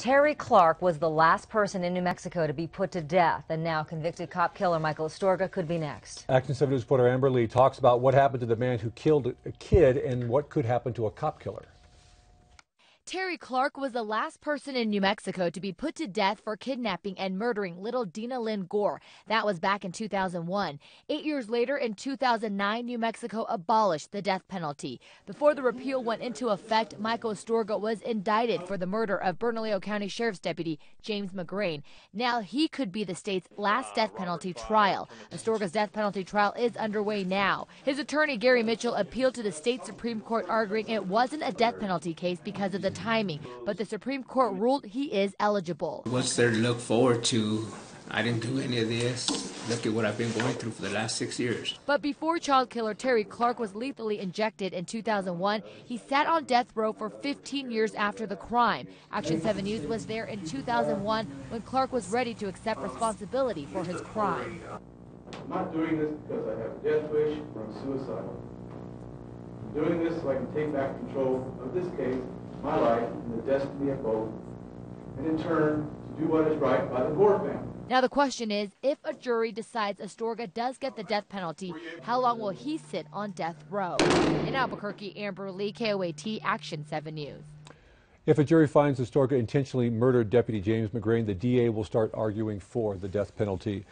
Terry Clark was the last person in New Mexico to be put to death, and now convicted cop killer Michael Astorga could be next. Action 7 News reporter Amber Lee talks about what happened to the man who killed a kid and what could happen to a cop killer. Terry Clark was the last person in New Mexico to be put to death for kidnapping and murdering little Dena Lynn Gore. That was back in 2001. Eight years later, in 2009, New Mexico abolished the death penalty. Before the repeal went into effect, Michael Astorga was indicted for the murder of Bernalillo County Sheriff's Deputy James McGrane. Now he could be the state's last death penalty trial. Astorga's death penalty trial is underway now. His attorney, Gary Mitchell, appealed to the state Supreme Court, arguing it wasn't a death penalty case because of the timing, but the Supreme Court ruled he is eligible. What's there to look forward to? I didn't do any of this. Look at what I've been going through for the last six years. But before child killer Terry Clark was lethally injected in 2001, he sat on death row for 15 years after the crime. Action 7 News was there in 2001 when Clark was ready to accept responsibility for his crime. I'm not doing this because I have a death wish or I'm suicidal. I'm doing this so I can take back control of this case my life and the destiny of both, and in turn, to do what is right by the Gore family. Now, the question is if a jury decides Astorga does get the death penalty, how long will he sit on death row? In Albuquerque, Amber Lee, KOAT Action 7 News. If a jury finds Astorga intentionally murdered Deputy James McGrane, the DA will start arguing for the death penalty.